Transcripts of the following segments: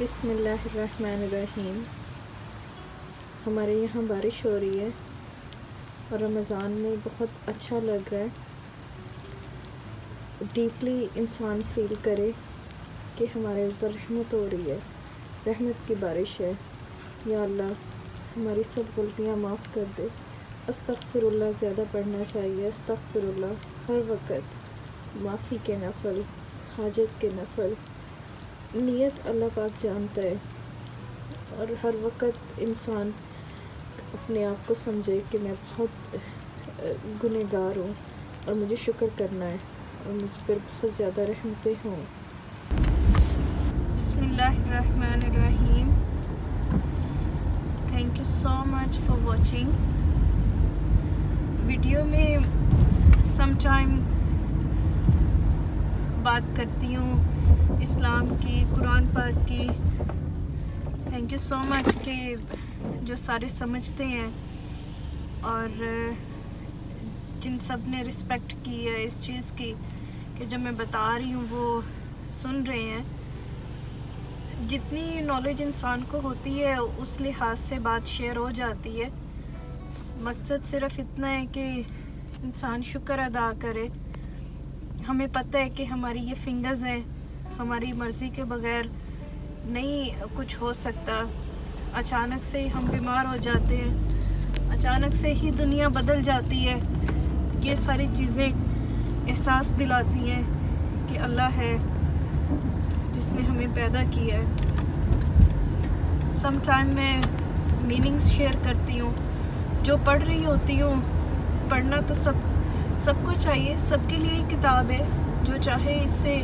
بسم اللہ الرحمن الرحیم۔ ہمارے یہاں بارش ہو رہی ہے اور رمضان میں بہت اچھا لگ رہا ہے۔ ڈیپلی انسان فیل کرے کہ ہمارے اوپر رحمت ہو رہی ہے۔ رحمت کی بارش ہے۔ یا اللہ، ہماری سب غلطیاں معاف کر دے۔ استغفر اللہ زیادہ پڑھنا چاہیے۔ استغفر اللہ ہر وقت معافی کے نفل، حاجت کے نفل۔ نیت اللہ پاک جانتا ہے اور ہر وقت انسان اپنے آپ کو سمجھے کہ میں بہت گنہ گار ہوں اور مجھے شکر کرنا ہے اور مجھ پر بہت زیادہ رحمتیں ہوں۔ بسم اللہ الرحمن الرحیم۔ Thank you so much for watching video میں سم ٹائم بات کرتی ہوں اسلام کی، قرآن پاک کی۔ تھینک یو سو مچ کہ جو سارے سمجھتے ہیں اور جن سب نے رسپیکٹ کی ہے اس چیز کی کہ جو میں بتا رہی ہوں وہ سن رہے ہیں۔ جتنی نالج انسان کو ہوتی ہے، اس لحاظ سے بات شیئر ہو جاتی ہے۔ مقصد صرف اتنا ہے کہ انسان شکر ادا کرے۔ ہمیں پتہ ہے کہ ہماری یہ فنگرز ہیں۔ ہماری مرضی کے بغیر نہیں کچھ ہو سکتا۔ اچانک سے ہی ہم بیمار ہو جاتے ہیں۔ اچانک سے ہی دنیا بدل جاتی ہے۔ یہ ساری چیزیں احساس دلاتی ہیں کہ اللہ ہے جس نے ہمیں پیدا کیا ہے۔ سم ٹائم میں میننگز شیئر کرتی ہوں۔ جو پڑھ رہی ہوتی ہوں، پڑھنا تو سب سب کو چاہیے، سب کے لیے کتاب ہے۔ جو چاہے اس سے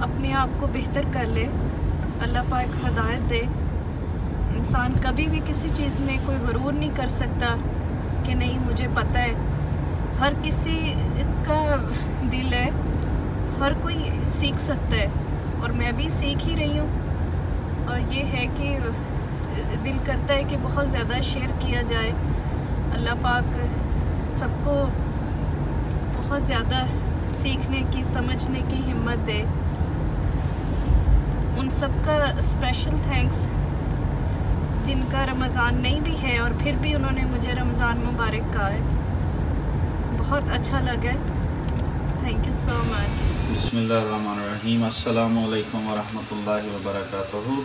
اپنے آپ کو بہتر کر لے۔ اللہ پاک ہدایت دے۔ انسان کبھی بھی کسی چیز میں کوئی غرور نہیں کر سکتا کہ نہیں، مجھے پتہ ہے۔ ہر کسی کا دل ہے، ہر کوئی سیکھ سکتا ہے۔ اور میں بھی سیکھ ہی رہی ہوں۔ اور یہ ہے کہ دل کرتا ہے کہ بہت زیادہ شیئر کیا جائے۔ اللہ پاک سب کو بہت زیادہ سیکھنے کی، سمجھنے کی ہمت دے۔ ان سب کا اسپیشل تھینکس جن کا رمضان نہیں بھی ہے اور پھر بھی انہوں نے مجھے رمضان مبارک کہا ہے۔ بہت اچھا لگا تھینک یو سو مچ بسم اللہ الرحمن الرحیم۔ السلام علیکم ورحمۃ اللہ وبرکاتہ۔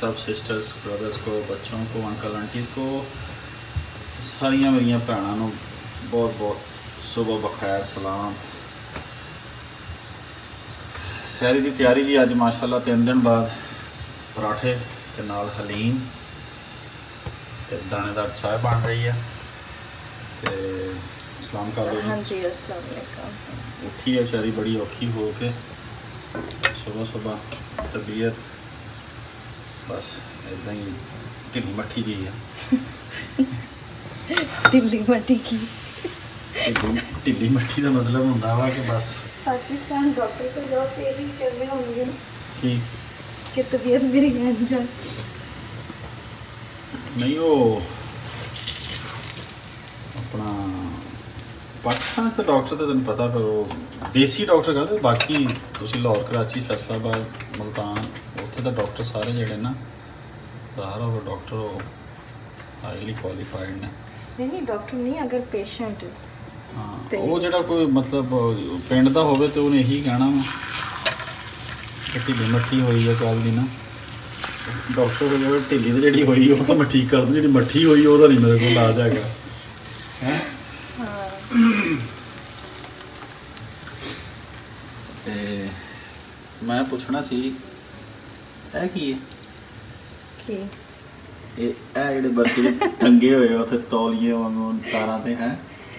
سب سسٹرس بردرس کو، بچوں کو انکل آنٹیز کو، ساریاں میری بھنوں بہت بہت صبح بخیر، سلام۔ سیری کی تیاری جی اج ماشاء اللہ تین دن بعد پراٹھے کے نال حلیم دانے دار چائے بن رہی ہے سلام کر دو ہاں جی السلام علیکم اٹھی ہے بیچاری بڑی اوکھی ہو کے صبح صبح طبیعت بس ادا ہی ڈلی مٹھی جی ہے دلی مٹی کی ڈلی مٹھی کا مطلب ہوتا وا کہ بس پاکستان ڈاکٹر کو جاؤ پھر ہی کرنے ہوں گے کہ کہ طبیعت میری گھر جائے نہیں وہ اپنا پاکستان سے ڈاکٹر تو تین پتا پھر وہ دیسی ڈاکٹر کرتے باقی تھی لاہور کراچی فیصلہ آباد ملتان اتنے تو ڈاکٹر سارے جڑے نا ظاہر وہ ڈاکٹر وہ ہائیلی کوالیفائڈ نے نہیں نہیں ڈاکٹر نہیں اگر پیشنٹ ਹਾਂ ਉਹ ਜਿਹੜਾ ਕੋਈ ਮਤਲਬ ਪਿੰਡ ਦਾ ਹੋਵੇ ਤੇ ਉਹਨੇ ਇਹੀ ਕਹਿਣਾ ਵਾ। ਕਿ ਢਿੱਲੀ ਮੱਠੀ ਹੋਈ ਹੈ ਕੱਲ ਦੀ ਨਾ ਡਾਕਟਰ ਕੋਲ ਜਿਹੜਾ ਢਿੱਲੀ ਤੇ ਜਿਹੜੀ ਹੋਈ ਉਹ ਤਾਂ ਮੈਂ ਠੀਕ ਕਰ ਦੂੰ। ਜਿਹੜੀ ਮੱਠੀ ਹੋਈ ਉਹਦਾ ਨਹੀਂ ਮੇਰੇ ਕੋਲ ਇਲਾਜ ਹੈਗਾ। ਹੈ? ਹਾਂ ਤੇ ਮੈਂ ਪੁੱਛਣਾ ਸੀ ਇਹ ਕੀ ਹੈ? ਕੀ? ਇਹ ਇਹ ਜਿਹੜੇ ਬੱਚੇ ਟੰਗੇ ਹੋਏ ਉੱਥੇ ਤੌਲੀਏ ਵਾਂਗੂ ਤਾਰਾਂ ਤੇ ਹੈ?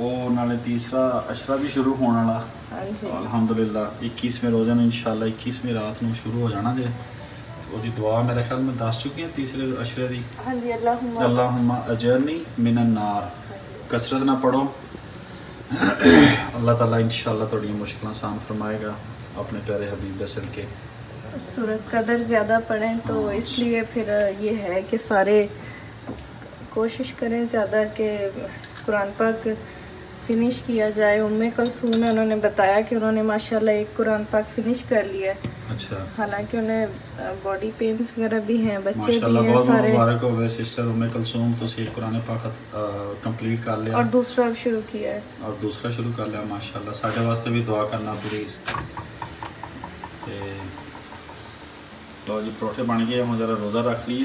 ਉਹ ਨਾਲੇ ਤੀਸਰਾ ਅਸ਼ਰਾ ਵੀ ਸ਼ੁਰੂ ਹੋਣ ਵਾਲਾ। ਹਾਂਜੀ। ਅਲਹਮਦੁਲਿਲਾ 21ਵੇਂ ਰੋਜ਼ਾ ਨੂੰ ਇਨਸ਼ਾਅੱਲਾ 21ਵੇਂ ਰਾਤ ਨੂੰ ਸ਼ੁਰੂ ਹੋ ਜਾਣਾ ਜੇ। ਉਹਦੀ ਦੁਆ دعا میں ਮੈਂ ਦੱਸ ਚੁੱਕੀ ਹਾਂ ਤੀਸਰੇ ਅਸ਼ਰੇ ਦੀ। ਹਾਂਜੀ ਅੱਲਾਹੁਮਾ। ਅੱਲਾਹੁਮਾ ਅਜਰਨੀ ਮਿਨਨ ਨਾਰ। ਕਸਰਤ ਨਾ اللہ تعالیٰ انشاءاللہ تھوڑی مشکل آسان فرمائے گا اپنے پیارے حبیب دسل کے سورت قدر زیادہ پڑھیں تو اس لیے پھر یہ ہے کہ سارے کوشش کریں زیادہ کہ قرآن پاک فنش کیا جائے ام کلثوم انہوں نے بتایا کہ انہوں نے ماشاءاللہ ایک قرآن پاک فنش کر لیا ہے۔ اچھا۔ حالانکہ انہیں باڈی پینس وغیرہ بھی ہیں بچے بھی ہیں سارے۔ مبارک ہوئے سسٹر ام کلثوم تسی قرآن پاک کمپلیٹ کر لیا۔ اور دوسرا اب شروع کیا ہے۔ اور دوسرا شروع کر لیا ماشاءاللہ۔ ساڈے واسطے بھی دعا کرنا پلیز تے لو جی پروٹھے بن گئے ہم ذرا روزہ رکھ لیے۔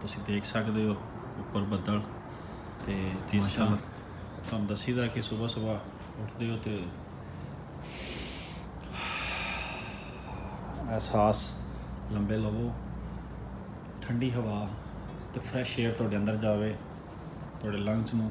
ਤੁਸੀਂ ਦੇਖ ਸਕਦੇ ਹੋ ਉੱਪਰ ਬੱਦਲ ਤੇ ਜਿਸ ਤਰ੍ਹਾਂ ਤੁਹਾਨੂੰ ਦੱਸੀਦਾ ਕਿ ਸਵੇਰ ਸਵੇਰ ਉੱਠਦੇ ਹੋ ਤੇ ਅਹਿਸਾਸ ਲੰਬੇ ਲਵੋ ਠੰਡੀ ਹਵਾ ਤੇ ਫਰੈਸ਼ 에ਅਰ ਤੁਹਾਡੇ ਅੰਦਰ ਜਾਵੇ ਤੁਹਾਡੇ ਲੰਗਸ ਨੂੰ।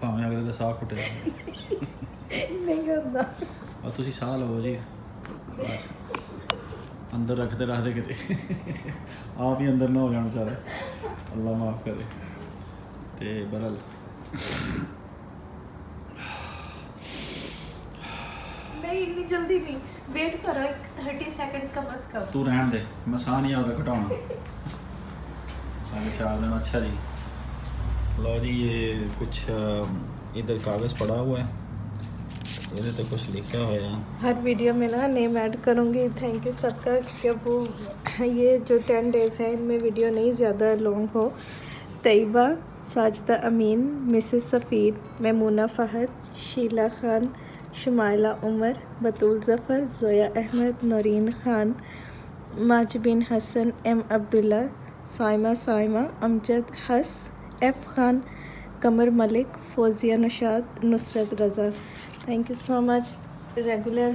ਭਾਵੇਂ ਅਗਲੇ ਦਾ ਸਾਹ ਘੁੱਟੇ। ਨਹੀਂ ਹੁੰਦਾ। ਆ ਤੁਸੀਂ ਸਾਹ ਲਵੋ ਜੀ। ਬਸ। ਅੰਦਰ ਰੱਖਦੇ ਰੱਖਦੇ ਕਿਤੇ। ਆਪ ਹੀ ਅੰਦਰ ਨਾ ਹੋ ਜਾਣ ਵਿਚਾਰੇ। ਅੱਲਾ ਮਾਫ ਕਰੇ। ਤੇ ਬਰਲ। ਨਹੀਂ ਇੰਨੀ ਜਲਦੀ ਨਹੀਂ। ਵੇਟ ਕਰੋ ਇੱਕ ਤੂੰ ਰਹਿਣ ਦੇ ਮੈਂ ਸਾਹ ਨਹੀਂ ਆਉਂਦਾ ਘਟਾਉਣਾ। ساڑھے چار دن اچھا جی لو جی یہ کچھ ادھر کاغذ پڑا ہوا ہے ادھر تو کچھ لکھا ہوا ہے ہر ویڈیو میں نا نیم ایڈ کروں گی تھینک یو سب کا کیونکہ وہ یہ جو ٹین ڈیز ہیں ان میں ویڈیو نہیں زیادہ لانگ ہو طیبہ ساجدہ امین مسز سفید میمونہ فہد شیلا خان شمائلہ عمر بطول ظفر Zoya Ahmad Noreen Khan Maj bin Hassan M. Abdullah, Saima Saima, Amjad Huss, F. Khan, Kamar Malik, Fozia Nushad, Nusrat Raza. Thank you so much. Regular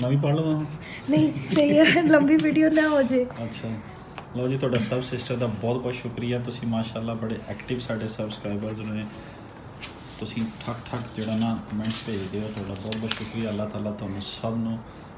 ਮੈਂ ਵੀ ਪੜ ਲਵਾਂ ਨਹੀਂ ਸਹੀ ਹੈ ਲੰਬੀ ਵੀਡੀਓ ਨਾ ਹੋ ਜੇ ਅੱਛਾ ਲਓ ਜੀ ਤੁਹਾਡਾ ਸਭ ਸਿਸਟਰ ਦਾ ਬਹੁਤ ਬਹੁਤ ਸ਼ੁਕਰੀਆ ਤੁਸੀਂ ਮਾਸ਼ਾਅੱਲਾ ਬੜੇ ਐਕਟਿਵ ਸਾਡੇ ਸਬਸਕ੍ਰਾਈਬਰਸ ਨੇ ਤੁਸੀਂ ਠੱਕ ਠੱਕ ਜਿਹੜਾ ਨਾ ਕਮੈਂਟਸ ਭੇਜਦੇ ਹੋ ਤੁਹਾਡਾ ਬਹੁਤ ਬਹੁਤ ਸ਼ੁਕਰੀਆ ਅੱਲਾਹ ਤਾਲਾ ਤੁਹਾਨੂੰ ਸਭ ਨੂੰ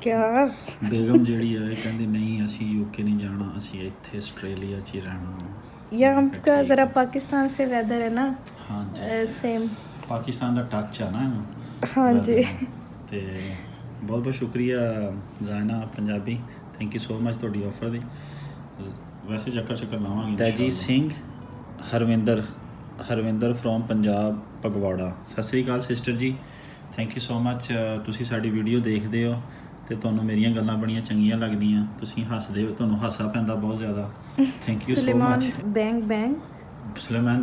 ਕਿਆ? ਬੇਗਮ ਜਿਹੜੀ ਹੈ ਕਹਿੰਦੀ ਨਹੀਂ ਅਸੀਂ ਯੂਕੇ ਨਹੀਂ ਜਾਣਾ ਅਸੀਂ ਇੱਥੇ ਆਸਟ੍ਰੇਲੀਆ 'ਚ ਹੀ ਰਹਿਣਾ ਯਾ ਹਮਕਾ ਜ਼ਰਾ ਪਾਕਿਸਤਾਨ ਸੇ ਵੈਦਰ ਹੈ ਨਾ? ਹਾਂ ਜੀ ਸੇਮ ਪਾਕਿਸਤਾਨ ਦਾ ਟੱਚ ਆ ਨਾ ਹਾਂ ਤੇ ਬਹੁਤ ਬਹੁਤ ਸ਼ੁਕਰੀਆ Zaina Punjabi. Thank you so much ਤੁਹਾਡੀ ਆਫਰ ਦੀ। ਵੈਸੇ ਚੱਕਰ ਚੱਕਰ ਲਾਵਾਂਗੇ Taiji Singh Harvinder Harvinder from Punjab Phagwara. Sat Sri Akal sister ਜੀ। ਥੈਂਕ ਯੂ ਸੋ ਮਚ ਤੁਸੀਂ ਸਾਡੀ ਵੀਡੀਓ ਦੇਖਦੇ ਹੋ। ਤੇ ਤੁਹਾਨੂੰ ਮੇਰੀਆਂ ਗੱਲਾਂ ਬੜੀਆਂ ਚੰਗੀਆਂ ਲੱਗਦੀਆਂ। ਤੁਸੀਂ ਹੱਸਦੇ ਹੋ ਤੁਹਾਨੂੰ ਹਾਸਾ ਪੈਂਦਾ ਬਹੁਤ ਜ਼ਿਆਦਾ। Thank you so much bang bang. Sulaiman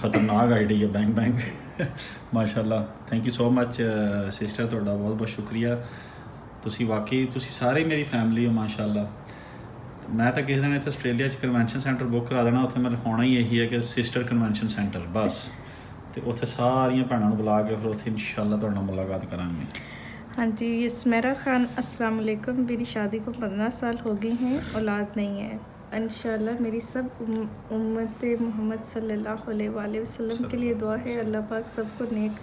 ਖਤਰਨਾਕ ਆਈਡੀ ਹੈ ਬੈਂਗ ਬੈਂਗ। ਮਾਸ਼ਾਅੱਲਾ thank you so much sister ਤੁਹਾਡਾ ਬਹੁਤ ਬਹੁਤ ਸ਼ੁਕਰੀਆ। ਤੁਸੀਂ ਵਾਕਈ ਤੁਸੀਂ ਸਾਰੇ ਮੇਰੀ ਫੈਮਿਲੀ ਹੋ ਮਾਸ਼ਾਅੱਲਾ। ਮੈਂ ਤਾਂ ਕਿਸੇ ਦਿਨ ਇੱਥੇ ਆਸਟ੍ਰੇਲੀਆ 'ਚ ਕਨਵੈਨਸ਼ਨ ਸੈਂਟਰ ਬੁੱਕ ਕਰਾ ਦੇਣਾ ਉੱਥੇ ਮੈਂ ਲਿਖਾਉਣਾ ਹੀ ਇਹੀ ਹੈ ਕਿ ਸਿਸਟਰ ਕਨਵੈਨਸ਼ਨ ਸੈਂਟਰ ਬਸ। ਤੇ ਉੱਥੇ ਸਾਰੀਆਂ ਭੈਣਾਂ ਨੂੰ ਬੁਲਾ ਕੇ ਫਿਰ ਉੱਥੇ ਇਨਸ਼ਾਅੱਲਾ ਤੁਹਾਡਾ ਮੁਲਾਕਾਤ ਕਰਾਂਗੇ। ਹਾਂਜੀ ਯਸਮੈਰਾ خان السلام علیکم میری شادی کو پندرہ سال ہو گئی ہیں اولاد نہیں ہے انشاءاللہ میری سب امت محمد صلی اللہ علیہ وآلہ وسلم کے لیے دعا ہے اللہ پاک سب کو نیک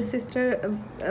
ਸਿਸਟਰ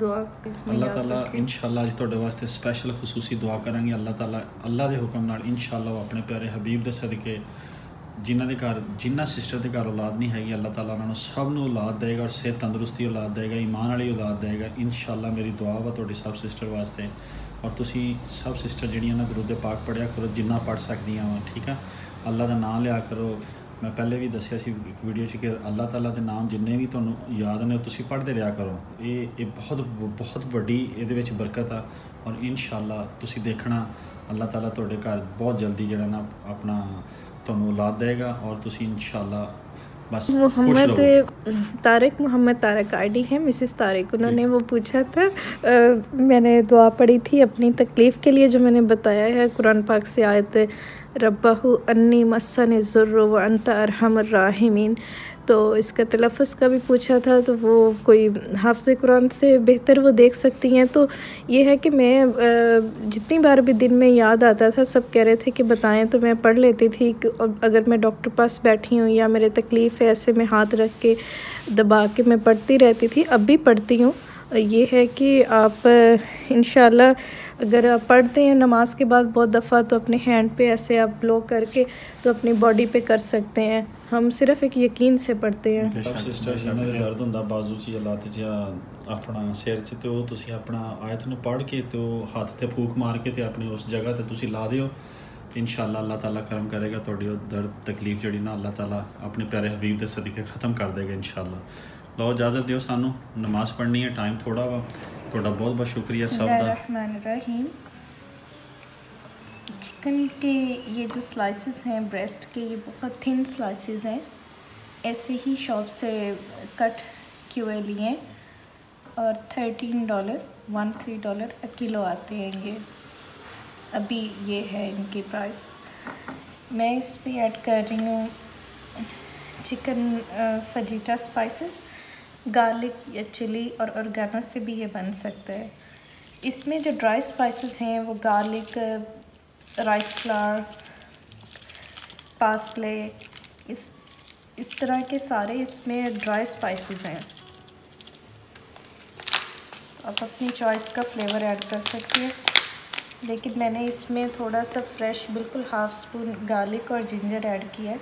ਦੁਆ ਅੱਲਾਹ ਤਾਲਾ ਇਨਸ਼ਾਅੱਲਾ ਅੱਜ ਤੁਹਾਡੇ ਵਾਸਤੇ ਸਪੈਸ਼ਲ ਖਸੂਸੀ ਦੁਆ ਕਰਾਂਗੇ। ਅੱਲਾਹ ਤਾਲਾ ਅੱਲਾਹ ਦੇ ਹੁਕਮ ਨਾਲ ਇਨਸ਼ਾਅੱਲਾ ਉਹ ਆਪਣੇ ਪਿਆਰੇ ਹਬੀਬ ਦੇ ਸਦਕੇ ਜਿਨ੍ਹਾਂ ਦੇ ਘਰ ਜਿਨ੍ਹਾਂ ਸਿਸਟਰ ਦੇ ਘਰ ਔਲਾਦ ਨਹੀਂ ਹੈਗੀ ਅੱਲਾਹ ਤਾਲਾ ਉਹਨਾਂ ਨੂੰ ਸਭ ਨੂੰ ਔਲਾਦ ਦੇਗਾ ਔਰ ਸਿਹਤ ਤੰਦਰੁਸਤੀ ਔਲਾਦ ਦੇਗਾ ਈਮਾਨ ਵਾਲੀ ਔਲਾਦ ਦੇਗਾ ਇਨਸ਼ਾਅੱਲਾ ਮੇਰੀ ਦੁਆ ਵਾ ਤੁਹਾਡੇ ਸਭ ਸਿਸਟਰ ਵਾਸਤੇ। ਔਰ ਤੁਸੀਂ ਸਭ ਸਿਸਟਰ ਜਿਹੜੀਆਂ ਨਾ ਦਰੂਦ ਪਾਕ ਪੜਿਆ ਕਰੋ ਜਿੰਨਾ ਪੜ ਸਕਦੀਆਂ ਵਾ ਠੀਕ ਆ? ਅੱਲਾਹ ਦਾ ਨਾਮ ਲਿਆ ਕਰੋ। ਮੈਂ ਪਹਿਲੇ ਵੀ ਦੱਸਿਆ ਸੀ ਵੀਡੀਓ 'ਚ ਕਿ ਅੱਲਾਹ ਤਾਲਾ ਦੇ ਨਾਮ ਜਿੰਨੇ ਵੀ ਤੁਹਾਨੂੰ ਯਾਦ ਨੇ ਤੁਸੀਂ ਪੜ੍ਹਦੇ ਰਿਹਾ ਕਰੋ ਇਹ ਇਹ ਬਹੁਤ ਬਹੁਤ ਵੱਡੀ ਇਹਦੇ ਵਿੱਚ ਬਰਕਤ ਆ ਔਰ ਇਨਸ਼ਾਅੱਲਾ ਤੁਸੀਂ ਦੇਖਣਾ ਅੱਲਾਹ ਤਾਲਾ ਤੁਹਾਡੇ ਘਰ ਬਹੁਤ ਜਲਦੀ ਜਿਹੜਾ ਨਾ ਆਪਣਾ ਤੁਹਾਨੂੰ ਔਲਾਦ ਦੇਗਾ ਔਰ ਤੁਸੀਂ ਇਨਸ਼ਾਅੱਲਾ بس محمد طارق محمد تارک آڈی ہیں مسز طارق انہوں نے وہ پوچھا تھا میں نے دعا پڑھی تھی اپنی تکلیف کے لیے جو میں نے بتایا ہے قرآن پاک سے آئے تھے ربہ انی مسن ضر و انت ارحم الراحمین۔ تو اس کا تلفظ کا بھی پوچھا تھا تو وہ کوئی حافظ قرآن سے بہتر وہ دیکھ سکتی ہیں۔ تو یہ ہے کہ میں جتنی بار بھی دن میں یاد آتا تھا، سب کہہ رہے تھے کہ بتائیں تو میں پڑھ لیتی تھی اگر میں ڈاکٹر پاس بیٹھی ہوں یا میرے تکلیف ہے ایسے میں ہاتھ رکھ کے دبا کے میں پڑھتی رہتی تھی، اب بھی پڑھتی ہوں۔ یہ ہے کہ آپ، انشاءاللہ اگر آپ پڑھتے ہیں نماز کے بعد بہت دفعہ تو اپنے ہینڈ پہ ایسے آپ بلو کر کے تو اپنی باڈی پہ کر سکتے ہیں۔ ہم صرف ایک یقین سے پڑھتے ہیں۔ جی، درد ہوتا ہے بازو چیز جی، اپنا سر سے تو اپنا آیت نڑھ کے تو ہاتھ سے پھوک مار کے اپنی اس جگہ سے تصویر لا دوں ان شاء اللہ اللہ تعالیٰ کرم کرے گا تی درد تکلیف جی اللہ تعالیٰ اپنے پیارے حبیب کے صدقے ختم کر دے گا ان شاء اللہ لاؤ اجازت دوں سان نماز پڑھنی ہے ٹائم تھوڑا وا۔ ਤੁਹਾਡਾ بہت ਬਹੁਤ ਸ਼ੁਕਰੀਆ ਸਭ ਦਾ। ਰਹਿਮਾਨ ਰਹੀਮ چکن کے یہ جو سلائسز ہیں بریسٹ کے یہ بہت تھن سلائسز ہیں ایسے ہی شاپ سے کٹ کیے لیے اور thirteen dollar one three dollar kilo آتے ہیں یہ ابھی یہ ہے ان کی پرائس میں اس پہ ایڈ کر رہی ہوں چکن فجیٹا سپائسز گارلک یا چلی اور ارگانو سے بھی یہ بن سکتا ہے۔ اس میں جو ڈرائی سپائسز ہیں وہ گارلک رائس فلاور پاسلے اس اس طرح کے سارے اس میں ڈرائی سپائسز ہیں۔ آپ اپنی چوائس کا فلیور ایڈ کر سکتے ہیں۔ لیکن میں نے اس میں تھوڑا سا فریش بالکل ہاف سپون گارلک اور جنجر ایڈ کیا ہے۔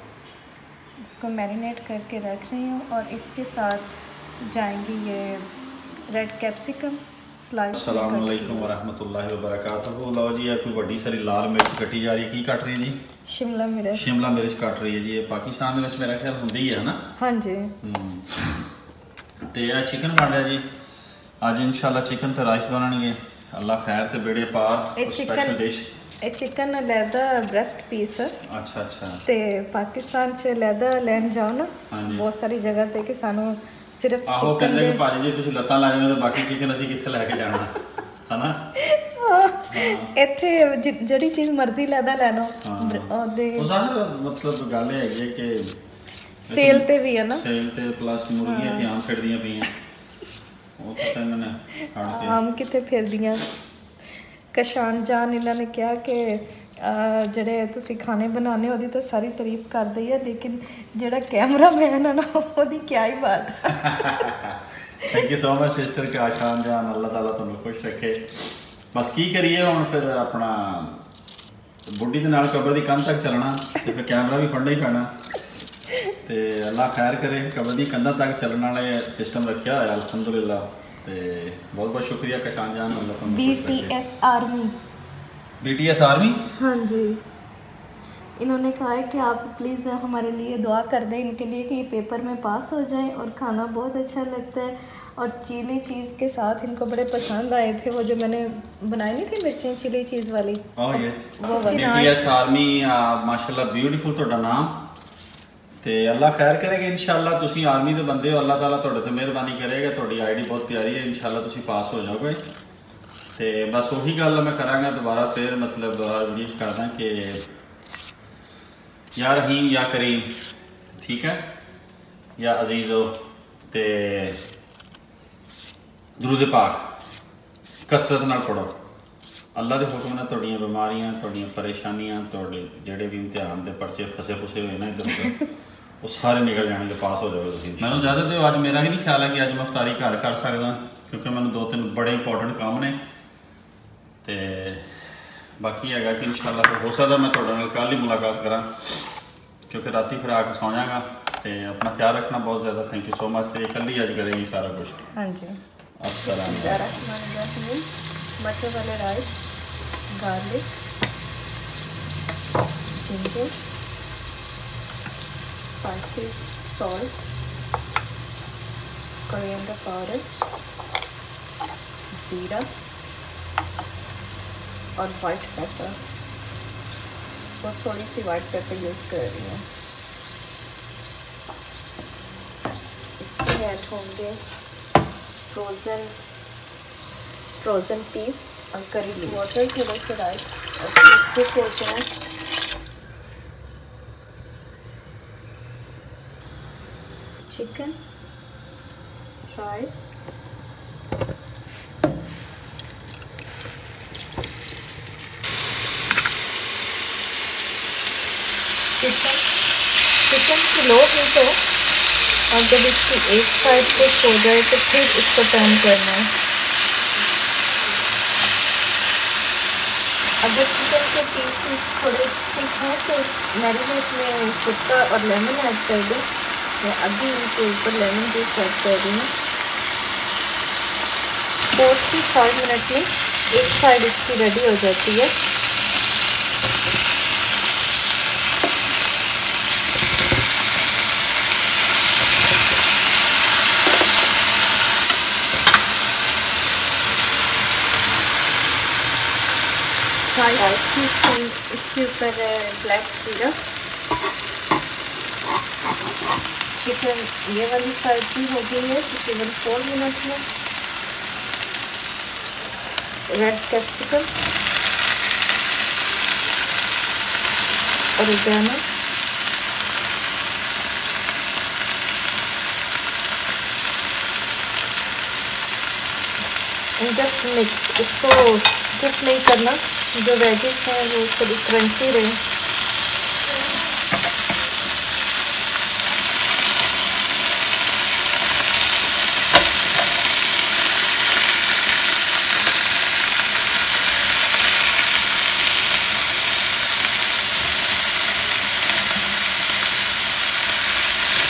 اس کو میرینیٹ کر کے رکھ رہی ہوں اور اس کے ساتھ جائیں گی یہ ریڈ کیپسیکم السلام علیکم ورحمۃ اللہ وبرکاتہ۔ لو جی یہ کوئی بڑی ساری لال مرچ کٹی جا رہی ہے۔ کی کٹ رہی ہے جی؟ شملہ مرچ۔ شملہ مرچ کٹ رہی ہے جی پاکستان میں میرا خیال ہوندی ہے نا؟ ہاں جی۔ تے چکن بن رہا جی۔ اج انشاءاللہ چکن تے رائس بنانگے اللہ خیر تے بیڑے پار اسپیشل ڈش ਇਹ ਚਿਕਨ ਲੈਦਾ ਬ੍ਰੈਸਟ ਪੀਸ ਅੱਛਾ ਅੱਛਾ ਤੇ ਪਾਕਿਸਤਾਨ ਚ ਲੈਦਾ ਲੈਣ ਜਾਓ ਨਾ ਬਹੁਤ ਸਾਰੀ ਜਗ੍ਹਾ ਤੇ ਸਿਰਫ ਆਹੋ ਕਹਿੰਦੇ ਕਿ ਦੇ- ਭਾਜੀ ਜੀ ਤੁਸੀਂ ਲੱਤਾਂ ਲਾ ਜਾਓਗੇ ਤਾਂ ਬਾਕੀ ਚਿਕਨ ਅਸੀਂ ਕਿੱਥੇ ਲੈ ਕੇ ਜਾਣਾ? ਹਨਾ? ਇੱਥੇ ਜਿਹੜੀ ਚੀਜ਼ ਮਰਜ਼ੀ ਲੈਦਾ ਲੈ ਲਓ। ਉਹਦੇ ਉਹ ਸਾਰਾ ਮਤਲਬ ਗੱਲ ਹੈ ਕਿ ਸੇਲ ਤੇ ਵੀ ਹੈ ਨਾ। ਸੇਲ ਤੇ ਪਲੱਸ ਮੁਰਗੀਆਂ ਤੇ ਆਮ ਖੜਦੀਆਂ ਪਈਆਂ। ਉਹ ਤਾਂ ਇਹਨਾਂ ਨੇ ਆਮ ਕਿਤੇ ਫਿਰਦੀਆਂ। ਕਸ਼ਾਨ ਜਾਨ ਇਹਨਾਂ ਨੇ ਕਿਹਾ ਕਿ ਜਿਹੜੇ ਤੁਸੀਂ ਖਾਣੇ ਬਣਾਉਂਦੇ ਹੋ ਉਹਦੀ ਤਾਂ ਸਾਰੀ ਤਾਰੀਫ ਕਰਦੇ ਹੀ ਆ ਲੇਕਿਨ ਜਿਹੜਾ ਕੈਮਰਾਮੈਨ ਹੈ ਨਾ ਉਹਦੀ ਕੀ ਹੀ ਬਾਤ। Thank you so much sister ਕਿ ਆਸ਼ਾਨ ਜਾਨ ਅੱਲਾਹ ਤਾਲਾ ਤੁਹਾਨੂੰ ਖੁਸ਼ ਰੱਖੇ। ਬਸ ਕੀ ਕਰੀਏ ਹੁਣ ਫਿਰ ਆਪਣਾ ਬੁੱਢੀ ਦੇ ਨਾਲ ਕਬਰ ਦੀ ਕੰਧ ਤੱਕ ਚੱਲਣਾ ਤੇ ਫਿਰ ਕੈਮਰਾ ਵੀ ਫੜਨਾ ਹੀ ਪੈਣਾ। ਤੇ ਅੱਲਾਹ ਖੈਰ ਕਰੇ ਕਬਰ ਦੀ ਕੰਧਾਂ ਤੱਕ ਚੱਲਣ ਵਾਲੇ ਸਿਸਟਮ ਰੱਖਿਆ ਹੋਇਆ ਅਲਹਮਦੁਲਿਲਾ। ਤੇ ਬਹੁਤ ਬਹੁਤ ਸ਼ੁਕਰੀਆ ਕਸ਼ਾਨ ਜਾਨ ਅੱਲਾਹ ਤੁਹਾਨੂੰ بی ٹی ایس آرمی ہاں جی۔ انہوں نے کہا ہے کہ آپ پلیز ہمارے لیے دعا کر دیں ان کے لیے کہ یہ پیپر میں پاس ہو جائیں اور کھانا بہت اچھا لگتا ہے۔ اور چیلی چیز کے ساتھ ان کو بڑے پسند آئے تھے وہ جو میں نے بنائی نہیں تھی مرچیں چیلی چیز والی۔ بی ٹی ایس آرمی ماشاءاللہ بیوٹیفل تو نام۔ تے اللہ خیر کرے گا انشاءاللہ تسی آرمی دے بندے ہو اللہ تعالیٰ تو مہربانی کرے گا تھوڑی آئی ڈی بہت پیاری ہے انشاءاللہ تسی پاس ہو جاؤ گے۔ ਤੇ ਬਸ ਉਹੀ ਗੱਲ ਮੈਂ ਕਰਾਂਗਾ ਦੁਬਾਰਾ ਫਿਰ ਮਤਲਬ ਹਰ ਵੀਡੀਓ ਚ ਕਰਦਾ ਕਿ ਯਾ ਰਹੀਮ ਯਾ ਕਰੀਮ, ਠੀਕ ਹੈ? ਯਾ ਅਜ਼ੀਜ਼ੋ ਤੇ ਦਰੂਦ ਪਾਕ, ਕਸਰਤ ਨਾਲ ਪੜੋ ਅੱਲਾ ਦੇ ਹੁਕਮ ਨਾਲ ਤੁਹਾਡੀਆਂ ਬਿਮਾਰੀਆਂ, ਤੁਹਾਡੀਆਂ ਪਰੇਸ਼ਾਨੀਆਂ, ਤੁਹਾਡੇ ਜਿਹੜੇ ਵੀ ਇਮਤਿਹਾਨ ਦੇ ਪਰਚੇ ਫਸੇ ਫੁਸੇ ਹੋਏ ਨਾ ਇੱਧਰ ਉੱਧਰ, ਉਹ ਸਾਰੇ ਨਿਕਲ ਜਾਣਗੇ, ਪਾਸ ਹੋ ਜਾਓਗੇ ਤੁਸੀਂ। ਮੈਨੂੰ ਇਜਾਜ਼ਤ ਦਿਓ ਅੱਜ ਮੇਰਾ ਵੀ ਨਹੀਂ ਖਿਆਲ ਹੈ ਕਿ ਅੱਜ ਮੈਂ ਇਫਤਾਰੀ ਘਰ ਕਰ ਸਕਦਾ, ਕਿਉਂਕਿ ਮੈਨੂੰ ਦੋ ਤਿੰਨ ਬੜੇ ਇੰਪੋਰਟੈਂਟ ਕੰਮ ਨੇ। باقی ہے گا کہ ان شاء اللہ ہو سکتا میں تھوڑے کل ہی ملاقات کرتی فرا کے سویاں گا تو اپنا خیال رکھنا بہت زیادہ تھنک یو سو مچ کر کے کل ہی سارا مٹر والا رائس گارلک پاؤڈر زیرہ اور وائٹ پیپر اور تھوڑی سی وائٹ پیپر یوز کر رہی ہوں. اس میں ایڈ ہوں گے فروزن فروزن پیس اور کری لی واٹر تھوڑے سے رائس اور پیس کک ہو جائیں chicken rice chicken low heat ہو اور جب اس کی ایک سائڈ پہ ہو جائے تو پھر اس کو ٹرن کرنا ہے۔ اگر چکن کے پیسز تھوڑے ٹھیک ہیں تو میرینیٹ میں کتا اور لیمن ایڈ کر دیں میں ابھی ان کے اوپر لیمن جوس ایڈ کر رہی ہوں۔ فور ٹو فائیو منٹ میں ایک سائڈ اس کی ریڈی ہو جاتی ہے۔ اس کے اوپر بلیک سیرپ چکن یہ والی سائڈ بھی ہو گئی ہے تقریباً فور منٹ میں red capsicum oregano just mix اس کو کچھ نہیں کرنا جو ویجز ہیں وہ تھوڑی کرنچی رہے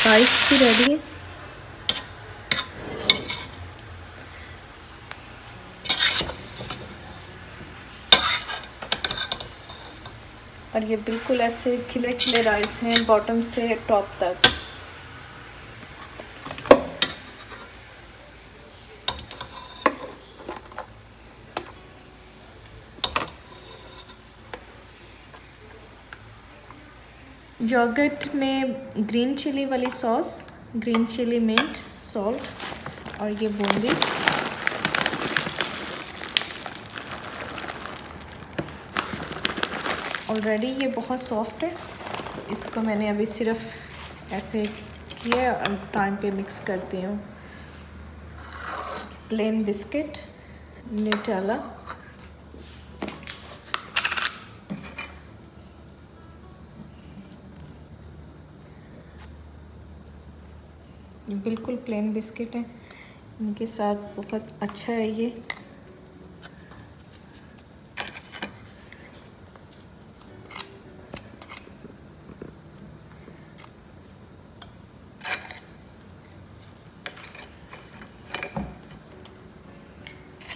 رائس بھی ریڈی ہے اور یہ بالکل ایسے کھلے کھلے رائس ہیں باٹم سے ٹاپ تک۔ یوگٹ میں گرین چلی والی sauce green chilli mint salt اور یہ بوندی۔ آلریڈی یہ بہت سافٹ ہے۔ اس کو میں نے ابھی صرف ایسے کیا اور ٹائم پہ مکس کرتی ہوں۔ پلین بسکٹ نیٹالا بالکل پلین بسکٹ ہے۔ ان کے ساتھ بہت اچھا ہے یہ۔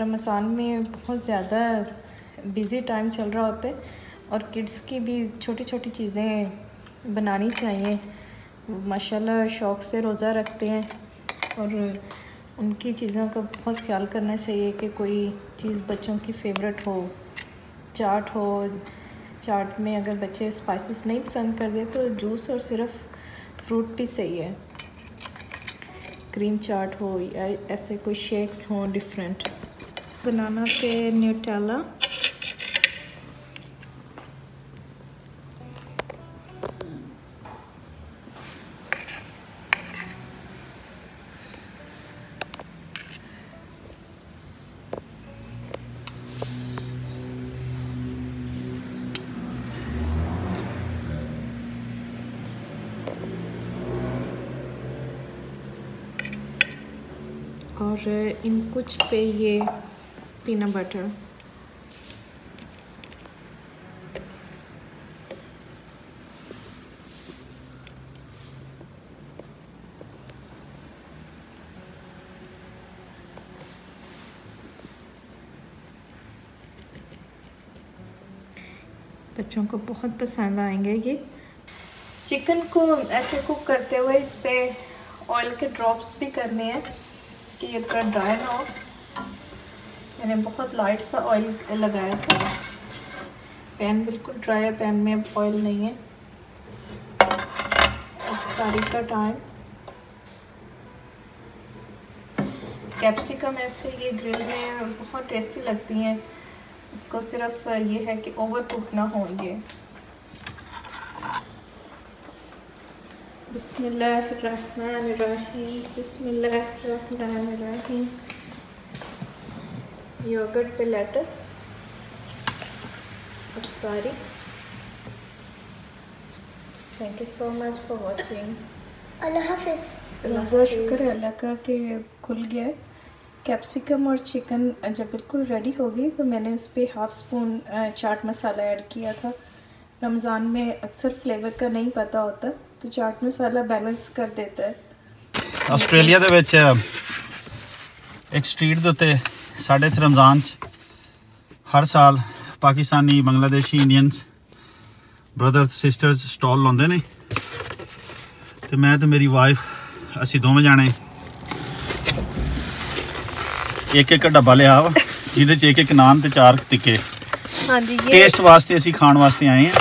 رمضان میں بہت زیادہ بزی ٹائم چل رہا ہوتا ہے اور کڈس کی بھی چھوٹی چھوٹی چیزیں بنانی چاہیے۔ ماشاء اللہ شوق سے روزہ رکھتے ہیں اور ان کی چیزوں کا بہت خیال کرنا چاہیے کہ کوئی چیز بچوں کی فیوریٹ ہو، چاٹ ہو۔ چاٹ میں اگر بچے اسپائسیز نہیں پسند کر دے تو جوس اور صرف فروٹ بھی صحیح ہے۔ کریم چاٹ ہو یا ایسے کوئی شیکس ہوں ڈفرینٹ بنانا کے نیوٹیلا۔ اور ان کچھ پہ یہ peanut butter. بچوں کو بہت پسند آئیں گے یہ چکن کو ایسے کوک کرتے ہوئے اس پہ آئل کے ڈراپس بھی کرنے ہیں کہ یہ تھوڑا ڈرائی نہ ہو میں نے بہت لائٹ سا آئل لگایا تھا۔ پین بالکل ڈرائی ہے پین میں اب آئل نہیں ہے۔ تاریخ کا ٹائم کیپسیکم ایسے یہ گرل میں بہت ٹیسٹی لگتی ہیں۔ اس کو صرف یہ ہے کہ اوور کوک نہ ہوں گے۔ بسم اللہ الرحمن الرحیم۔ بسم اللہ الرحمن الرحیم۔ یوگرٹ پہ لیٹس افطاری thank you so much for watching اللہ حافظ لہٰذا شکر ہے اللہ کا کہ کھل گیا ہے کیپسیکم اور چکن جب بالکل ریڈی ہو گئی تو میں نے اس پہ half spoon chaat masala add کیا تھا رمضان میں اکثر فلیور کا نہیں پتہ ہوتا تو چاٹ مسالہ بیلنس کر دیتا ہے ਆਸਟ੍ਰੇਲੀਆ ਦੇ ਵਿੱਚ ਇੱਕ ਸਟਰੀਟ ਦੇ ਉੱਤੇ ਸਾਡੇ ਇੱਥੇ ਰਮਜ਼ਾਨ 'ਚ ਹਰ ਸਾਲ Pakistani Bangladeshi Indians brother sisters stall ਲਾਉਂਦੇ ਨੇ। ਤੇ ਮੈਂ ਤੇ ਮੇਰੀ ਵਾਈਫ ਅਸੀਂ ਦੋਵੇਂ ਜਾਣੇ ਇੱਕ ਇੱਕ ਡੱਬਾ ਲਿਆ ਵਾ ਜਿਹਦੇ 'ਚ ਇੱਕ ਇੱਕ ਨਾਨ ਤੇ ਚਾਰ ਟਿੱਕੇ। ਹਾਂਜੀ ਇਹ ਟੇਸਟ ਵਾਸਤੇ ਅਸੀਂ ਖਾਣ ਵਾਸਤੇ ਆਏ ਆ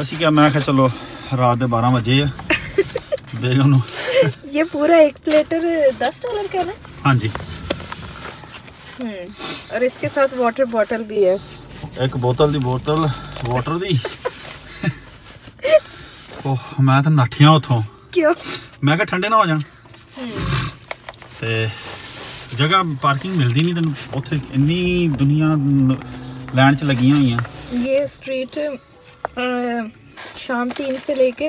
ਅਸੀਂ ਕਿਹਾ ਮੈਂ ਕਿਹਾ ਚਲੋ ਰਾਤ ਦੇ 12 ਵਜੇ ਆ। ਬੇਗਮ ਨੂੰ یہ پورا ایک پلیٹر دس ڈالر کا نا؟ ہاں جی۔ اور اس کے ساتھ واٹر بوٹل بھی ہے۔ ایک بوتل دی بوتل واٹر دی۔ اوہ میں تے نٹھیاں اتھوں۔ کیوں؟ میں کہ ٹھنڈے نہ ہو جان۔ تے جگہ پارکنگ ملدی نہیں تینوں۔ اوتھے اتنی دنیا لینڈ چ لگیاں ہوئی ہیں۔ یہ سٹریٹ شام 3 سے لے کے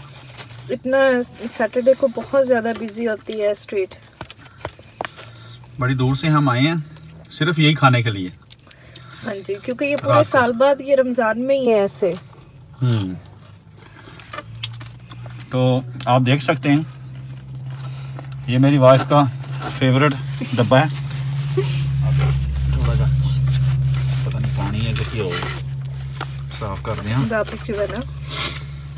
اتنا سیٹرڈے کو بہت زیادہ بزی ہوتی ہے اسٹریٹ بڑی دور سے ہم آئے ہیں صرف یہی کھانے کے لیے۔ ہاں جی کیونکہ یہ پورے۔ سال بعد یہ رمضان میں ہی ہے ایسے۔ تو آپ دیکھ سکتے ہیں یہ میری وائف کا فیوریٹ ڈبہ ہے۔ تھوڑا سا پتہ نہیں پانی ہے کہ کیا ہو۔ صاف کر دیا۔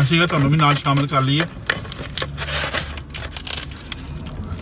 ਅਸੀਂ ਇਹ ਤੁਹਾਨੂੰ ਵੀ ਨਾਲ ਸ਼ਾਮਿਲ ਕਰ ਲਈਏ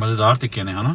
ਮਜ਼ੇਦਾਰ ਟਿੱਕੇ ਨੇ ਹਨਾ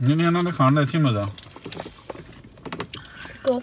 ਨਹੀਂ ਨਹੀਂ ਇਹਨਾਂ ਦਾ ਖਾਣ ਦਾ ਇੱਥੇ ਮਜ਼ਾ ਕੋਪ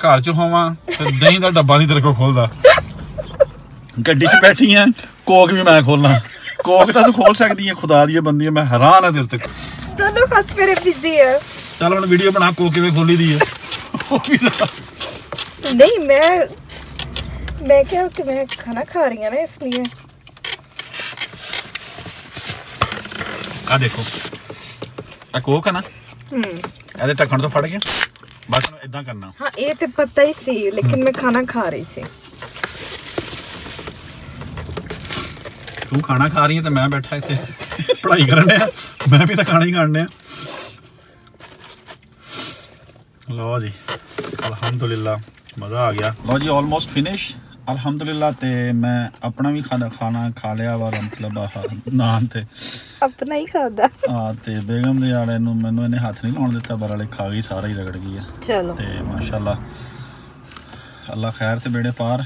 ਘਰ 'ਚ ਹੋਵਾਂ ਤੇ ਦਹੀਂ ਦਾ ਡੱਬਾ ਨਹੀਂ ਤੇਰੇ ਕੋਲ ਖੋਲਦਾ ਗੱਡੀ 'ਚ ਬੈਠੀ ਆ ਕੋਕ ਵੀ ਮੈਂ ਖੋਲਣਾ ਕੋਕ ਤਾਂ ਤੂੰ ਖੋਲ ਸਕਦੀ ਹੈ ਖੁਦਾ ਦੀ ਬੰਦੀ ਮੈਂ ਹੈਰਾਨ ਆ ਤੇਰੇ ਤੇ ਦੋਨੋਂ ਹੱਥ ਮੇਰੇ ਬਿਜ਼ੀ ਆ। ਚੱਲ ਹੁਣ ਵੀਡੀਓ ਬਣਾ ਕੋਕ ਕਿਵੇਂ ਖੋਲੀ ਦੀ ਹੈ ਨਹੀਂ ਮੈਂ ਮੈਂ ਕਿਹਾ ਕਿ ਮੈਂ ਖਾਣਾ ਖਾ ਰਹੀ ਹਾਂ ਨਾ ਇਸ ਲਈ ਆ ਦੇਖੋ। ਆ ਕੋਕ ਆ ਨਾ। ਹੂੰ। ਇਹਦੇ ਟੱਕਣ ਤੋਂ ਫੜ ਗਿਆ। ਬਸ ਇਦਾਂ ਕਰਨਾ। ਹਾਂ ਇਹ ਤੇ ਪਤਾ ਹੀ ਸੀ ਲੇਕਿਨ ਮੈਂ ਖਾਣਾ ਖਾ ਰਹੀ ਸੀ। ਤੂੰ ਖਾਣਾ ਖਾ ਰਹੀ ਹੈ ਤੇ ਮੈਂ ਬੈਠਾ ਇੱਥੇ ਪੜ੍ਹਾਈ ਕਰਨ ਡਿਆ। ਮੈਂ ਵੀ ਤਾਂ ਖਾਣਾ ਹੀ ਖਾਣ ਡਿਆ। ਲੋ ਜੀ ਅਲਹਮਦੁਲਿਲਾ ਮਜ਼ਾ ਆ ਗਿਆ। ਲੋ ਜੀ ਆਲਮੋਸਟ ਫਿਨਿਸ਼ ਅਲਹਮਦੁਲਿਲਾ ਤੇ ਮੈਂ ਆਪਣਾ ਵੀ ਖਾਣਾ ਖਾਣਾ ਖਾ ਲਿਆ ਵਾ ਮਤਲਬ ਆਹ ਨਾਨ ਤੇ। ਆਪਣਾ ਹੀ ਖਾਦਾ ਆ ਤੇ ਬੇਗਮ ਦੇ ਵਾਲੇ ਨੂੰ ਮੈਨੂੰ ਇਹਨੇ ਹੱਥ ਨਹੀਂ ਲਾਉਣ ਦਿੱਤਾ ਬਰ ਵਾਲੇ ਖਾ ਗਈ ਸਾਰਾ ਹੀ ਰਗੜ ਗਈ ਆ। ਚਲੋ। ਤੇ ਮਾਸ਼ਾਅੱਲਾ ਅੱਲਾ ਖੈਰ ਤੇ ਬੇੜੇ ਪਾਰ।